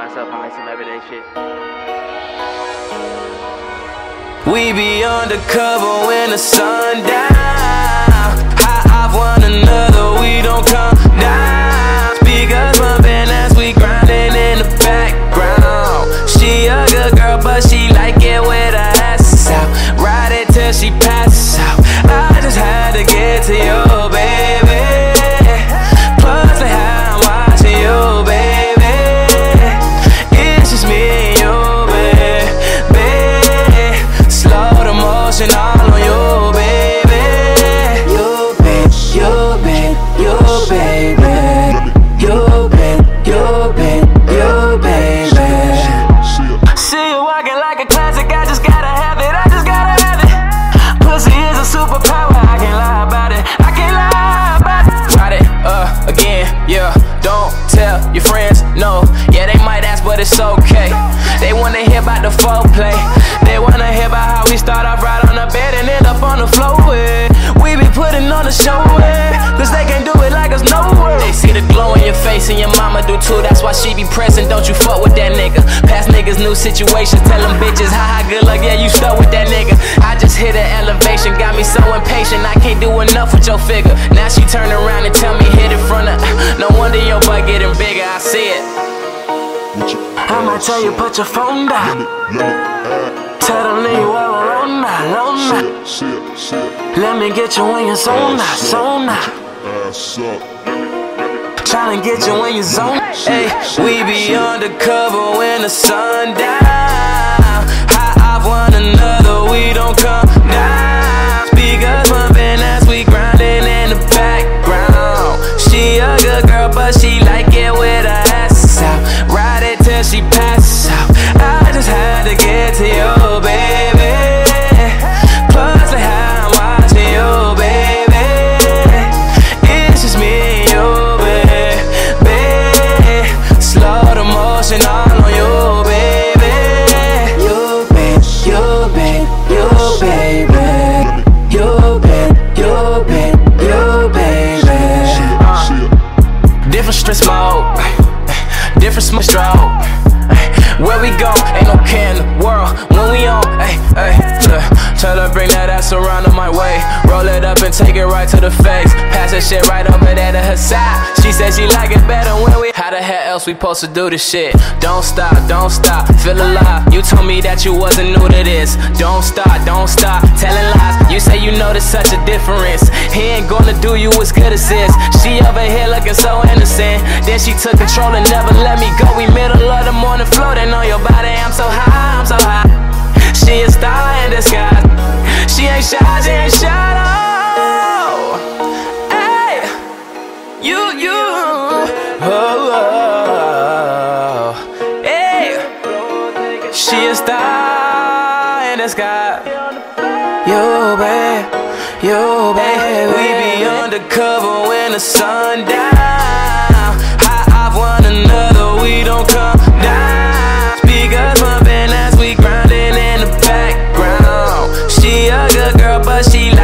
myself, I make some everyday shit. We be undercover when the sun down. High off one another, the foreplay. They wanna hear about how we start off right on the bed and end up on the floor. We be putting on the show, cause they can't do it like us nowhere. They see the glow in your face and your mama do too. That's why she be present. Don't you fuck with that nigga. Past niggas, new situations. Tell them bitches, haha, good luck. Yeah, you stuck with that nigga. I just hit an elevation, got me so impatient. I can't do enough with your figure. Now she turn around and tell me hit it from the. No wonder your butt getting bigger. I see it. I might tell you put your phone down. Tell them leave you all alone now, alone now. Let me get you when you're zone now, zone now. Tryna get you when you're zone. Hey, we be undercover when the sun down. You, baby. You, babe, you, babe, you, baby. Different stress mode, different smoke stroke. Where we go, ain't no care in the world when we on. Hey, look, tell her bring that ass around on my way. Roll it up and take it right to the face. Pass that shit right over there to her side. She said she like it better when we. How the hell else we supposed to do this shit? Don't stop, don't stop, feel alive. You told me that you wasn't new to this. Don't stop, don't stop, telling lies. You say you there's such a difference. He ain't gonna do you as good as this. She over here looking so innocent. Then she took control and never let me go. We middle of the morning floating on your body. I'm so high. shots shadow. Hey, you, you, oh, oh, hey, she a star in the sky. You, babe, you, babe, we be undercover when the sun down. High off one another, we don't come down. Speakers pumping as we grinding in the background. She a good she